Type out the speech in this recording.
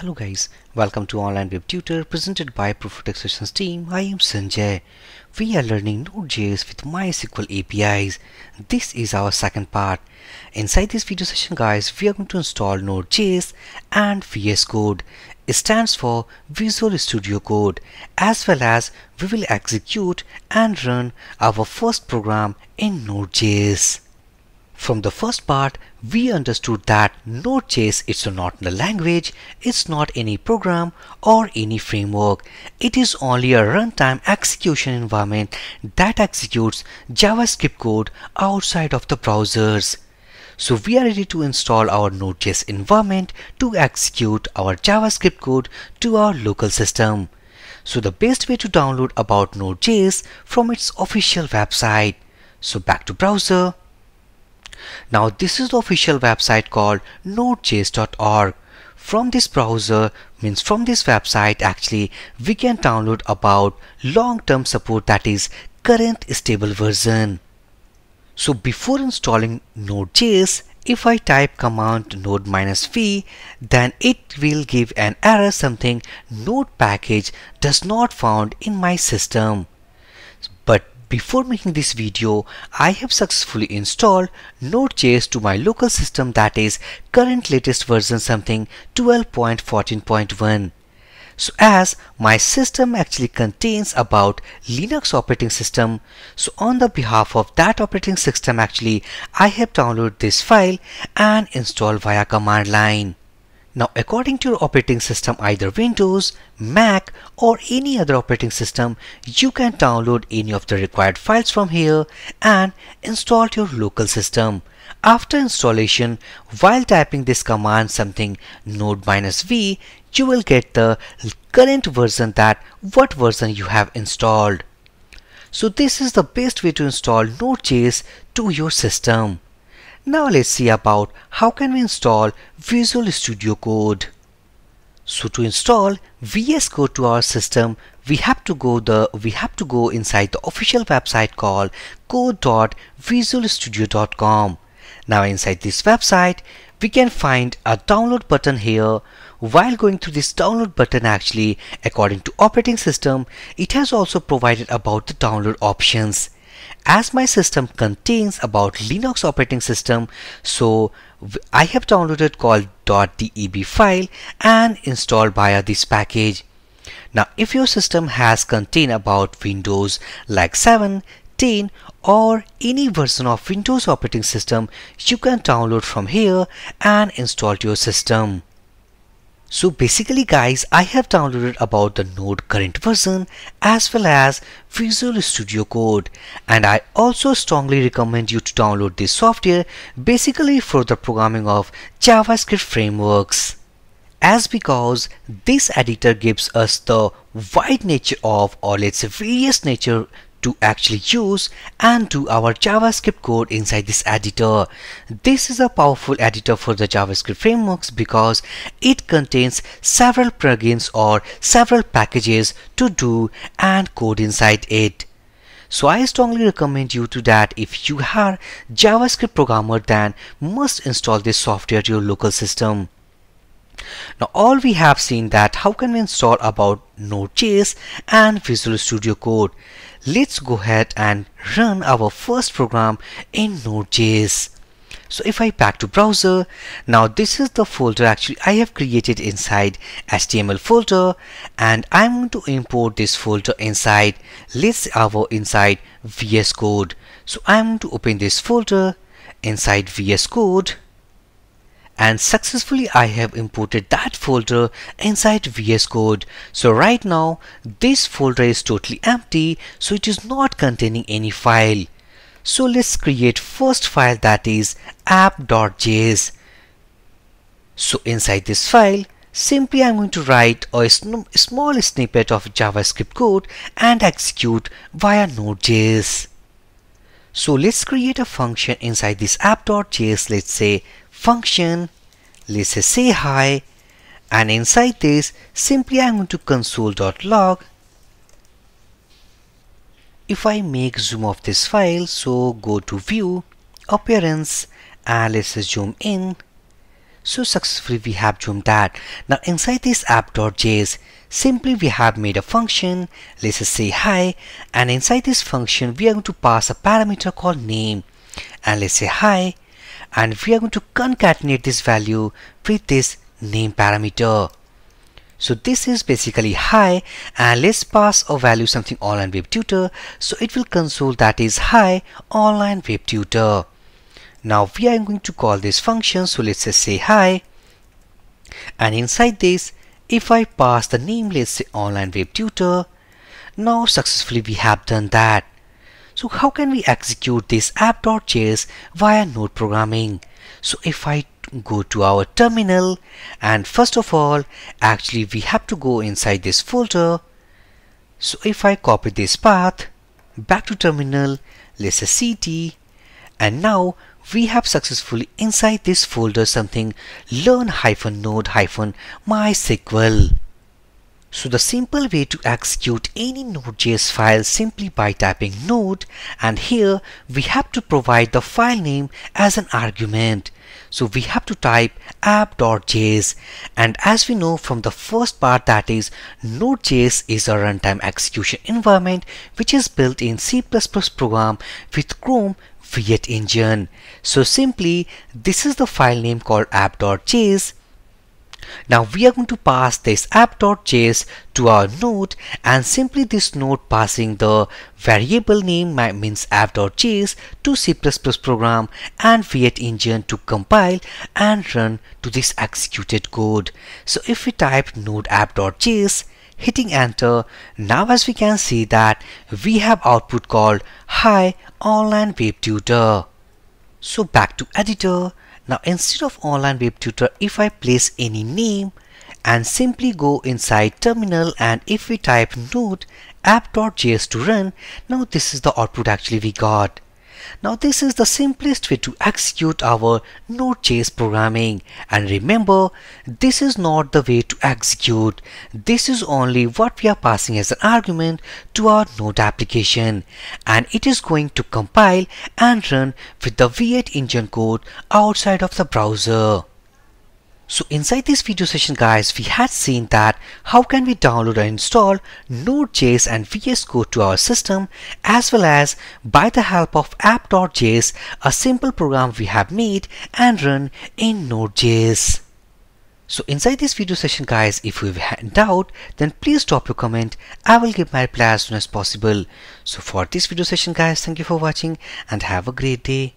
Hello guys, welcome to Online Web Tutor presented by Proof Sessions team. I am Sanjay. We are learning Node.js with MySQL APIs. This is our second part. Inside this video session guys, we are going to install Node.js and VS Code. It stands for Visual Studio Code as well as we will execute and run our first program in Node.js. From the first part, we understood that Node.js is not a language, it's not any program or any framework. It is only a runtime execution environment that executes JavaScript code outside of the browsers. So we are ready to install our Node.js environment to execute our JavaScript code to our local system. So the best way to download about Node.js from its official website. So back to browser now this is the official website called nodejs.org. From this browser means from this website actually we can download about long-term support that is current stable version. So before installing Node.js, if I type command node v, then it will give an error something node package does not found in my system. Before making this video, I have successfully installed Node.js to my local system that is current latest version something 12.14.1. So as my system actually contains about Linux operating system, so on the behalf of that operating system actually I have downloaded this file and installed via command line. Now according to your operating system either Windows, Mac or any other operating system you can download any of the required files from here and install to your local system. After installation while typing this command something node-v you will get the current version that what version you have installed. So this is the best way to install Node.js to your system. Now let's see about how can we install Visual Studio Code. So to install VS Code to our system, we have to go the we have to go inside the official website called code.visualstudio.com. Now inside this website, we can find a download button here. While going through this download button actually, according to operating system, it has also provided about the download options as my system contains about Linux operating system so I have downloaded called .deb file and installed via this package. Now if your system has contained about Windows like 7, 10 or any version of Windows operating system you can download from here and install to your system. So basically guys, I have downloaded about the Node current version as well as Visual Studio Code. And I also strongly recommend you to download this software basically for the programming of JavaScript frameworks. As because this editor gives us the wide nature of let's say various nature to actually use and do our JavaScript code inside this editor. This is a powerful editor for the JavaScript frameworks because it contains several plugins or several packages to do and code inside it. So I strongly recommend you to that if you are JavaScript programmer then must install this software to your local system. Now all we have seen that how can we install about Node.js and Visual Studio Code let's go ahead and run our first program in Node.js. So if I back to browser, now this is the folder actually I have created inside HTML folder and I'm going to import this folder inside let's our inside VS Code. So I'm going to open this folder inside VS Code and successfully I have imported that folder inside VS Code. So right now this folder is totally empty so it is not containing any file. So let's create first file that is app.js. So inside this file simply I'm going to write a small snippet of JavaScript code and execute via Node.js. So let's create a function inside this app.js let's say function let's say, say hi and inside this simply I'm going to console.log if I make zoom of this file so go to view appearance and let's zoom in. So successfully we have zoomed that. Now inside this app.js, simply we have made a function, let's say hi, and inside this function we are going to pass a parameter called name, and let's say hi, and we are going to concatenate this value with this name parameter. So this is basically hi and let's pass a value something online web tutor. So it will console that is hi online web tutor. Now we are going to call this function. So let's just say hi. And inside this, if I pass the name, let's say online web tutor. Now successfully we have done that. So how can we execute this app.js via node programming? So if I go to our terminal and first of all actually we have to go inside this folder so if I copy this path back to terminal let's say cd and now we have successfully inside this folder something learn-node-mysql so the simple way to execute any Node.js file simply by typing node and here we have to provide the file name as an argument. So we have to type app.js and as we know from the first part that is Node.js is a runtime execution environment which is built in C++ program with Chrome V8 engine. So simply this is the file name called app.js now we are going to pass this app.js to our node and simply this node passing the variable name means app.js to C++ program and V8 engine to compile and run to this executed code. So if we type node app.js hitting enter now as we can see that we have output called hi online web tutor. So back to editor now instead of online web tutor, if I place any name and simply go inside terminal and if we type node app.js to run, now this is the output actually we got. Now this is the simplest way to execute our Node.js programming and remember this is not the way to execute. This is only what we are passing as an argument to our Node application and it is going to compile and run with the V8 engine code outside of the browser. So inside this video session guys, we had seen that how can we download and install Node.js and VS Code to our system as well as by the help of app.js, a simple program we have made and run in Node.js. So inside this video session guys, if you have doubt, then please drop your comment. I will give my reply as soon as possible. So for this video session guys, thank you for watching and have a great day.